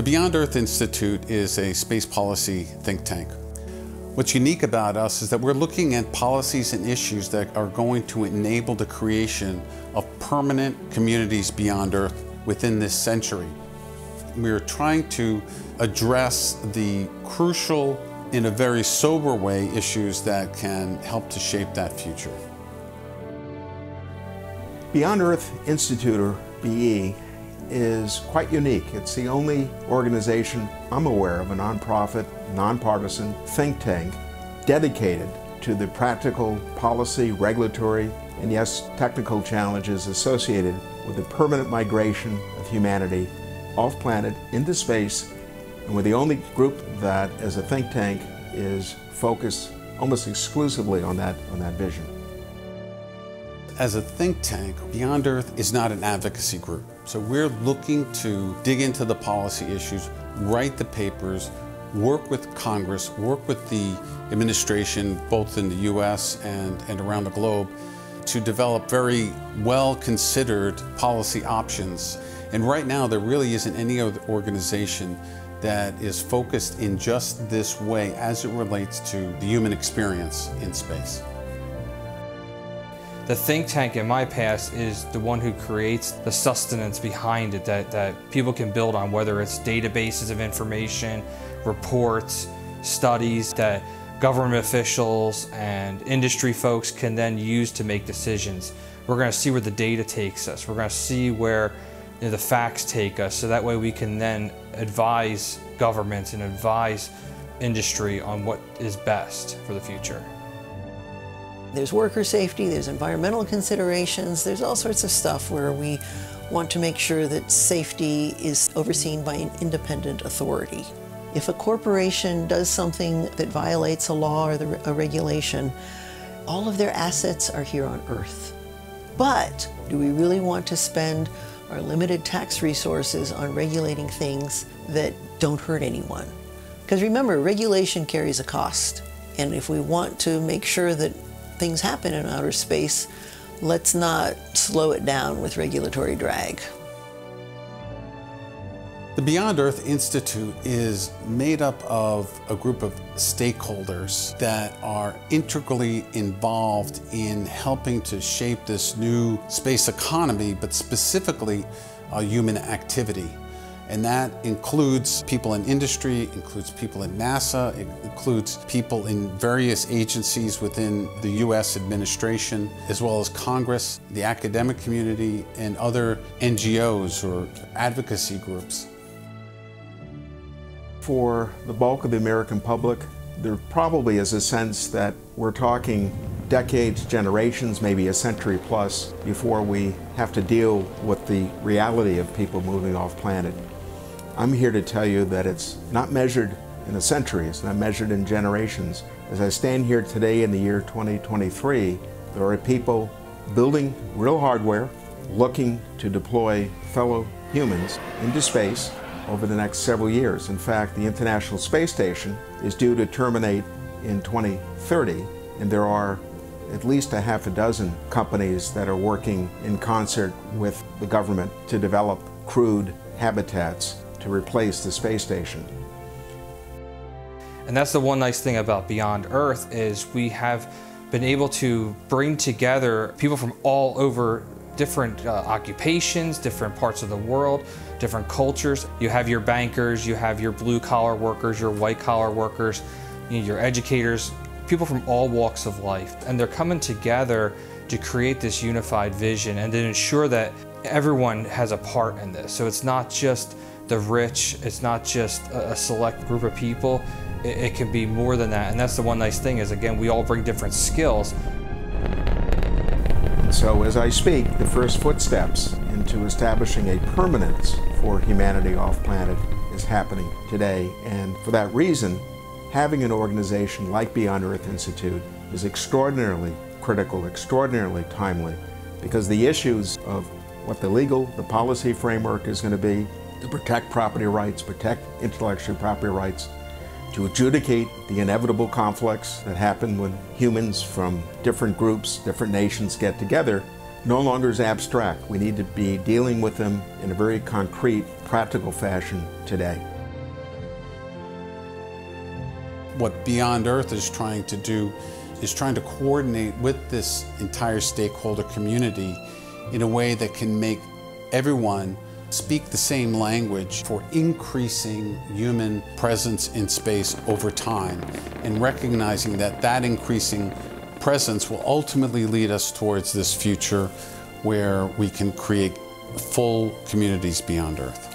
The Beyond Earth Institute is a space policy think tank. What's unique about us is that we're looking at policies and issues that are going to enable the creation of permanent communities beyond Earth within this century. We're trying to address the crucial, in a very sober way, issues that can help to shape that future. Beyond Earth Institute, or BE, is quite unique. It's the only organization I'm aware of, a nonprofit, nonpartisan think tank dedicated to the practical policy, regulatory, and yes, technical challenges associated with the permanent migration of humanity off planet into space, and we're the only group that, as a think tank, is focused almost exclusively on that, on that vision. As a think tank, Beyond Earth is not an advocacy group. So we're looking to dig into the policy issues, write the papers, work with Congress, work with the administration, both in the US and, and around the globe, to develop very well considered policy options. And right now, there really isn't any other organization that is focused in just this way as it relates to the human experience in space. The think tank in my past is the one who creates the sustenance behind it that, that people can build on, whether it's databases of information, reports, studies that government officials and industry folks can then use to make decisions. We're going to see where the data takes us. We're going to see where you know, the facts take us so that way we can then advise governments and advise industry on what is best for the future. There's worker safety, there's environmental considerations, there's all sorts of stuff where we want to make sure that safety is overseen by an independent authority. If a corporation does something that violates a law or the, a regulation, all of their assets are here on Earth. But do we really want to spend our limited tax resources on regulating things that don't hurt anyone? Because remember, regulation carries a cost. And if we want to make sure that things happen in outer space, let's not slow it down with regulatory drag. The Beyond Earth Institute is made up of a group of stakeholders that are integrally involved in helping to shape this new space economy, but specifically uh, human activity. And that includes people in industry, includes people in NASA, it includes people in various agencies within the U.S. administration, as well as Congress, the academic community, and other NGOs or advocacy groups. For the bulk of the American public, there probably is a sense that we're talking decades, generations, maybe a century plus before we have to deal with the reality of people moving off planet. I'm here to tell you that it's not measured in a century, it's not measured in generations. As I stand here today in the year 2023, there are people building real hardware, looking to deploy fellow humans into space over the next several years. In fact, the International Space Station is due to terminate in 2030, and there are at least a half a dozen companies that are working in concert with the government to develop crewed habitats to replace the space station. And that's the one nice thing about Beyond Earth is we have been able to bring together people from all over different uh, occupations, different parts of the world, different cultures. You have your bankers, you have your blue collar workers, your white collar workers, you know, your educators, people from all walks of life. And they're coming together to create this unified vision and to ensure that everyone has a part in this. So it's not just the rich, it's not just a select group of people, it, it can be more than that. And that's the one nice thing is, again, we all bring different skills. So as I speak, the first footsteps into establishing a permanence for humanity off planet is happening today. And for that reason, having an organization like Beyond Earth Institute is extraordinarily critical, extraordinarily timely, because the issues of what the legal, the policy framework is going to be, to protect property rights, protect intellectual property rights, to adjudicate the inevitable conflicts that happen when humans from different groups, different nations get together, no longer is abstract. We need to be dealing with them in a very concrete, practical fashion today. What Beyond Earth is trying to do is trying to coordinate with this entire stakeholder community in a way that can make everyone speak the same language for increasing human presence in space over time and recognizing that that increasing presence will ultimately lead us towards this future where we can create full communities beyond Earth.